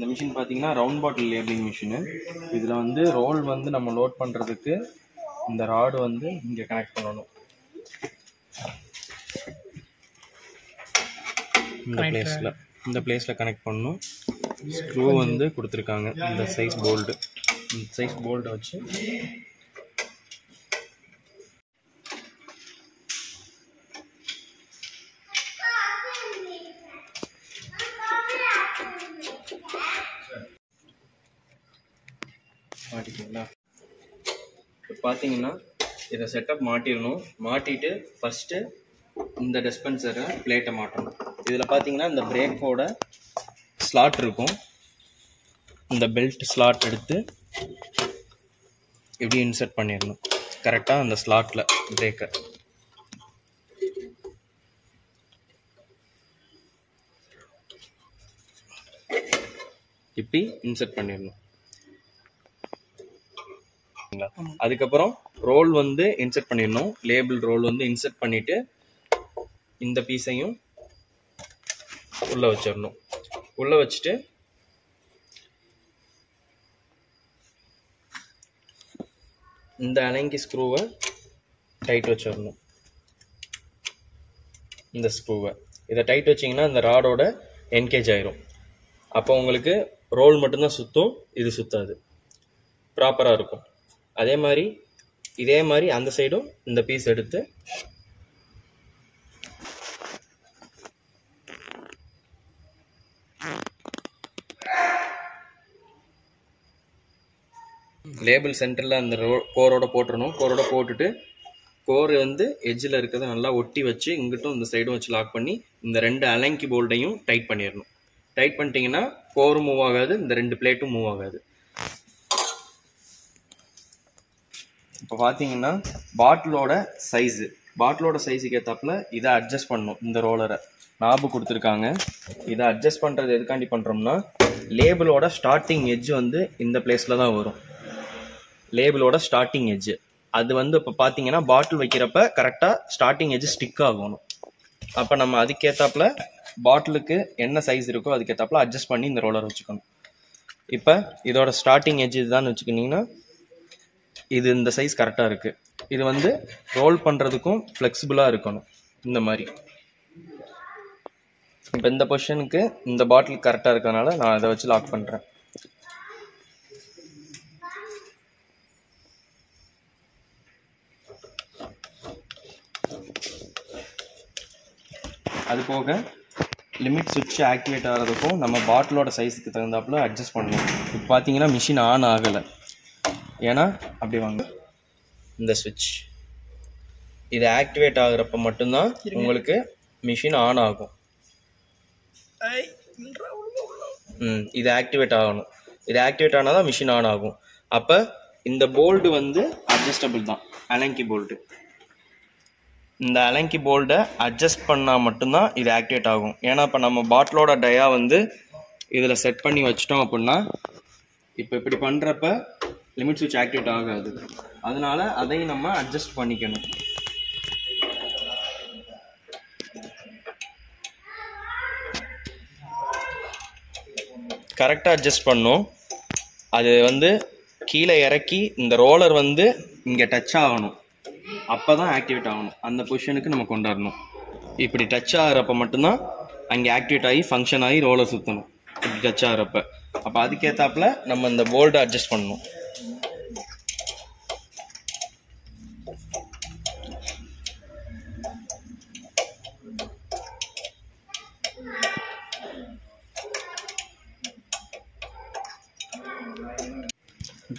இந்த மிஷின் பார்த்தீங்கன்னா ரவுண்ட் பாட்டில் labelling machine இதில் வந்து ரோல் வந்து நம்ம லோட் பண்ணுறதுக்கு இந்த ராடு வந்து இங்கே கனெக்ட் பண்ணணும். இந்த பிளேஸில் இந்த பிளேஸில் கனெக்ட் பண்ணணும். ஸ்க்ரூ வந்து கொடுத்துருக்காங்க. இந்த சைஸ் போல்டு இந்த சைஸ் போல்டை வச்சு இப்போ பார்த்தீங்கன்னா இதை செட்டப் மாட்டிடணும். மாட்டிட்டு ஃபஸ்ட்டு இந்த டிஸ்பென்சரை பிளேட்டை மாட்டணும். இதில் பார்த்தீங்கன்னா இந்த பிரேக்கோட ஸ்லாட் இருக்கும். இந்த பெல்ட் ஸ்லாட் எடுத்து எப்படி இன்சர்ட் பண்ணிடணும். கரெக்டாக அந்த ஸ்லாட்டில் பிரேக்கை இப்படி இன்சர்ட் பண்ணிடணும். சரிங்களா? அதுக்கப்புறம் ரோல் வந்து இன்சர்ட் பண்ணிடணும். லேபிள் ரோல் வந்து இன்சர்ட் பண்ணிட்டு இந்த பீஸையும் உள்ள வச்சிடணும். உள்ள வச்சுட்டு இந்த அலங்கி ஸ்க்ரூவை டைட் வச்சிடணும். இந்த ஸ்க்ரூவை இதை டைட் வச்சிங்கன்னா இந்த ராடோட என்கேஜ் ஆயிரும். அப்போ உங்களுக்கு ரோல் மட்டும்தான் சுற்றும் இது சுத்தாது. ப்ராப்பராக இருக்கும். அதே மாதிரி இதே மாதிரி அந்த சைடும் இந்த பீஸ் எடுத்து லேபிள் சென்டரில் அந்த ரோ கோரோட போட்டுறணும். கோரோட போட்டுட்டு கோர் வந்து எஜ்ஜில் இருக்கிறத நல்லா ஒட்டி வச்சு இங்கிட்டும் இந்த சைடும் வச்சு லாக் பண்ணி இந்த ரெண்டு அலங்கி போல்டையும் டைட் பண்ணிடணும். டைட் பண்ணிட்டீங்கன்னா கோரும் மூவ் ஆகாது இந்த ரெண்டு பிளேட்டும் மூவ் ஆகாது. இப்போ பார்த்தீங்கன்னா பாட்டிலோட சைஸு பாட்டிலோட சைஸுக்கு ஏற்றாப்புல இதை அட்ஜஸ்ட் பண்ணணும். இந்த ரோலரை நாபு கொடுத்துருக்காங்க. இதை அட்ஜஸ்ட் பண்ணுறது எதுக்காண்டி பண்ணுறோம்னா லேபிளோட ஸ்டார்டிங் எஜ்ஜு வந்து இந்த பிளேஸில் தான் வரும். லேபிளோட ஸ்டார்டிங் எஜ்ஜு அது வந்து இப்போ பார்த்தீங்கன்னா பாட்டில் வைக்கிறப்ப கரெக்டாக ஸ்டார்டிங் எஜ்ஜு ஸ்டிக் ஆகணும். அப்போ நம்ம அதுக்கேற்றாப்புல பாட்டிலுக்கு என்ன சைஸ் இருக்கோ அதுக்கேற்றாப்புல அட்ஜஸ்ட் பண்ணி இந்த ரோலர் வச்சுக்கணும். இப்போ இதோட ஸ்டார்டிங் எஜ் இதுதான் வச்சுக்கிட்டிங்கன்னா இது இந்த சைஸ் கரெக்டாக இருக்குது இது வந்து ரோல் பண்ணுறதுக்கும் ஃப்ளெக்சிபிளாக இருக்கணும். இந்த மாதிரி. இப்போ இந்த பொஷனுக்கு இந்த பாட்டில் கரெக்டாக இருக்கிறதுனால நான் அதை வச்சு லாக் பண்ணுறேன் அது போக லிமிட் சுவிட்ச் ஆக்டிவேட் ஆகிறதுக்கும் நம்ம பாட்டிலோட சைஸுக்கு தகுந்தாப்புல அட்ஜஸ்ட் பண்ணணும். இப்போ பார்த்தீங்கன்னா மிஷின் ஆன் ஆகலை. ஏன்னா அப்படி வாங்க. இந்த சுவிட்ச் இது ஆக்டிவேட் ஆகுறப்ப மட்டும்தான் உங்களுக்கு மிஷின் ஆன் ஆகும். ம் இது ஆக்டிவேட் ஆகணும். இது ஆக்டிவேட் ஆனால் தான் மிஷின் ஆன் ஆகும். அப்போ இந்த போல்டு வந்து அட்ஜஸ்டபிள் தான். அலங்கி போல்டு இந்த அலங்கி போல்டை அட்ஜஸ்ட் பண்ணால் மட்டும்தான் இது ஆக்டிவேட் ஆகும். ஏன்னா இப்போ நம்ம பாட்டிலோட டயா வந்து இதில் செட் பண்ணி வச்சிட்டோம் அப்படின்னா இப்போ இப்படி பண்ணுறப்ப லிமிட் சுவிட்ச் ஆக்டிவேட் ஆகாது. அதனால அதையும் நம்ம அட்ஜஸ்ட் பண்ணிக்கணும். கரெக்டாக அட்ஜஸ்ட் பண்ணும். அது வந்து கீழே இறக்கி இந்த ரோலர் வந்து இங்கே டச் ஆகணும். அப்போ தான் ஆக்டிவேட் ஆகணும். அந்த பொசிஷனுக்கு நம்ம கொண்டாடணும். இப்படி டச் ஆகிறப்ப மட்டும்தான் அங்கே ஆக்டிவேட் ஆகி ஃபங்க்ஷன் ஆகி ரோலர் சுற்றணும் இப்படி டச் ஆகிறப்ப. அப்போ அதுக்கேற்றாப்புல நம்ம இந்த போல்டை அட்ஜஸ்ட் பண்ணணும்.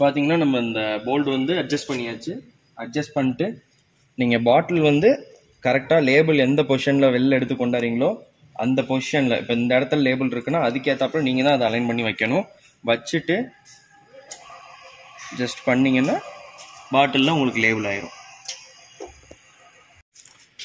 பார்த்தீங்கன்னா நம்ம இந்த போல்டு வந்து அட்ஜஸ்ட் பண்ணியாச்சு. அட்ஜஸ்ட் பண்ணிட்டு நீங்கள் பாட்டில் வந்து கரெக்டாக லேபிள் எந்த பொசிஷனில் வெளில எடுத்து கொண்டாரீங்களோ அந்த பொசிஷனில் இப்போ இந்த இடத்துல லேபிள் இருக்குன்னா அதுக்கேற்றாப்புல நீங்கள் தான் அதை அலைன் பண்ணி வைக்கணும். வச்சுட்டு ஜஸ்ட் பண்ணிங்கன்னா பாட்டிலில் உங்களுக்கு லேபிள் ஆயிரும்.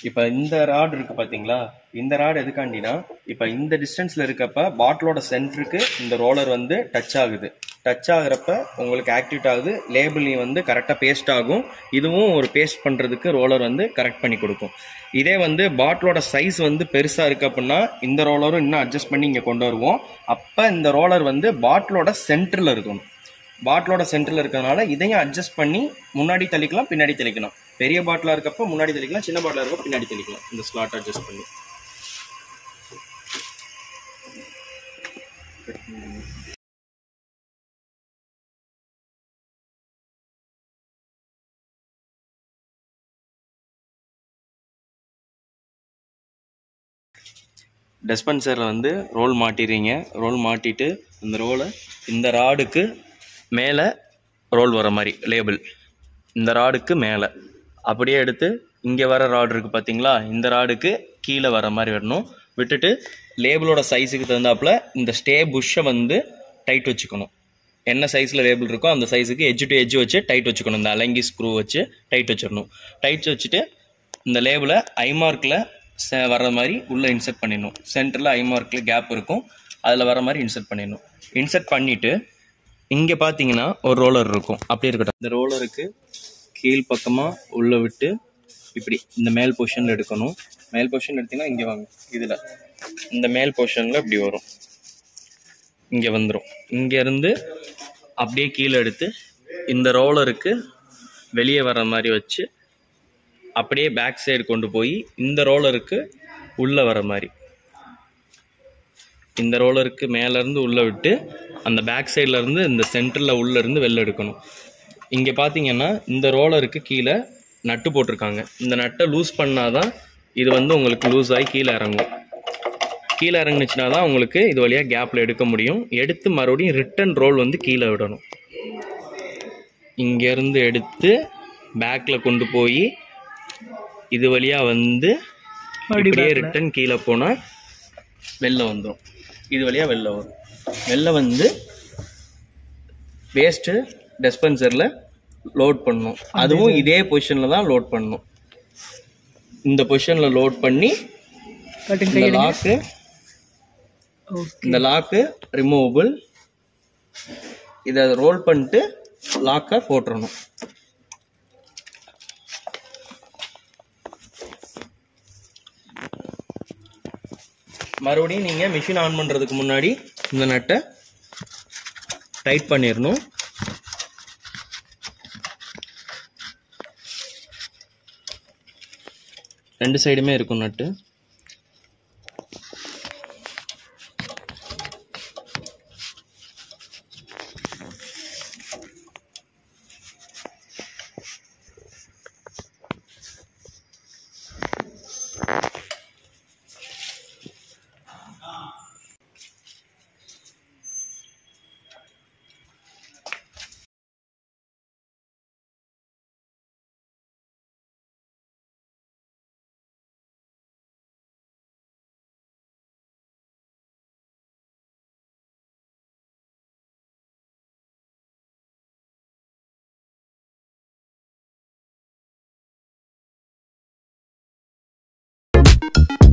இப்போ இந்த ராட் இருக்கு பார்த்தீங்களா இந்த ராட் எதுக்காண்டினா இப்போ இந்த டிஸ்டன்ஸில் இருக்கப்ப பாட்டிலோட சென்டருக்கு இந்த ரோலர் வந்து டச் ஆகுது. டச் ஆகுறப்ப உங்களுக்கு ஆக்டிவேட் ஆகுது லேபிளையும் வந்து கரெக்டாக பேஸ்ட் ஆகும். இதுவும் ஒரு பேஸ்ட் பண்ணுறதுக்கு ரோலர் வந்து கரெக்ட் பண்ணி கொடுக்கும். இதே வந்து பாட்டிலோட சைஸ் வந்து பெருசாக இருக்கு அப்படின்னா இந்த ரோலரும் இன்னும் அட்ஜஸ்ட் பண்ணி இங்கே கொண்டு வருவோம். அப்போ இந்த ரோலர் வந்து பாட்டிலோட சென்டரில் இருக்கணும். பாட்டிலோட சென்டரில் இருக்கிறதுனால இதையும் அட்ஜஸ்ட் பண்ணி முன்னாடி தெளிக்கலாம் பின்னாடி தெளிக்கணும் பெரிய பாட்டிலாக இருக்கப்ப முன்னாடி தெளிக்கலாம் சின்ன பாட்டிலாக இருக்கப்போ பின்னாடி தெளிக்கலாம். இந்த ஸ்லாட் அட்ஜஸ்ட் பண்ணி. டிஸ்பென்சரில் வந்து ரோல் மாட்டிடுறீங்க ரோல் மாட்டிட்டு இந்த ரோலை இந்த ராடுக்கு மேலே ரோல் வர மாதிரி லேபிள் இந்த ராடுக்கு மேலே. அப்படியே எடுத்து இங்கே வர ராடு இருக்குது பார்த்தீங்களா இந்த ராடுக்கு கீழே வர மாதிரி வரணும். விட்டுட்டு லேபிளோட சைஸுக்கு தகுந்தாப்புல இந்த ஸ்டே புஷ்ஷை வந்து டைட் வச்சுக்கணும். என்ன சைஸில் லேபிள் இருக்கோ அந்த சைஸுக்கு எஜ் டு எஜ் வச்சு டைட் வச்சுக்கணும். இந்த அலங்கி ஸ்க்ரூ வச்சு டைட் வச்சிடணும். டைட் வச்சுட்டு இந்த லேபிளை ஐமார்க்கில் வர மாதிரி உள்ளே இன்சர்ட் பண்ணிடணும். சென்டரில் ஐமார்க்கில் கேப் இருக்கும். அதில் வர மாதிரி இன்சர்ட் பண்ணிடணும். இன்சர்ட் பண்ணிவிட்டு இங்கே பார்த்தீங்கன்னா ஒரு ரோலர் இருக்கும். அப்படி இருக்கட்டும். இந்த ரோலருக்கு கீழ் பக்கமாக உள்ளே விட்டு இப்படி இந்த மேல் போர்ஷனில் எடுக்கணும். மேல் போர்ஷன் எடுத்தீங்கன்னா இங்கே வாங்க. இதில். இந்த மேல் போர்ஷனில் இப்படி வரும். இங்கே வந்துடும் இங்கேருந்து அப்படியே கீழே எடுத்து இந்த ரோலருக்கு வெளியே வர மாதிரி வச்சு அப்படியே பேக் சைடு கொண்டு போய் இந்த ரோலருக்கு உள்ளே வர மாதிரி. இந்த ரோலருக்கு மேலேருந்து உள்ளே விட்டு அந்த பேக் சைட்லேருந்து இந்த சென்டரில் உள்ளேருந்து வெளில எடுக்கணும். இங்கே பார்த்தீங்கன்னா இந்த ரோலருக்கு கீழே நட்டு போட்டிருக்காங்க. இந்த நட்டை லூஸ் பண்ணாதான் இது வந்து உங்களுக்கு லூஸ் ஆகி கீழே இறங்கும். கீழே இறங்குனுச்சுனா தான் உங்களுக்கு இது வழியாக கேப்பில் எடுக்க முடியும். எடுத்து மறுபடியும் ரிட்டன் ரோல் வந்து கீழே விடணும். இங்கேருந்து எடுத்து பேக்கில் கொண்டு போய் இது வழியாக வந்து இப்படியே ரிட்டன் கீழே போனால் வெளில வந்துடும் இது வழியாக வெளில வரும். வெளில வந்து வேஸ்ட்டு டிஸ்பென்சரில் லோட் பண்ணணும் அதுவும் இதே பொசிஷனில் தான் லோட் பண்ணணும் இந்த பொசிஷனில் லோட் பண்ணி இந்த லாக்கு இந்த லாக்கு ரிமூவபிள் இதை ரோல் பண்ணிட்டு லாக்கை போட்டுறணும். மறுபடியும் நீங்கள் மிஷின் ஆன் பண்ணுறதுக்கு முன்னாடி இந்த நட்டை டைட் பண்ணிடணும். ரெண்டு சைடுமே இருக்கும் நட்டு. you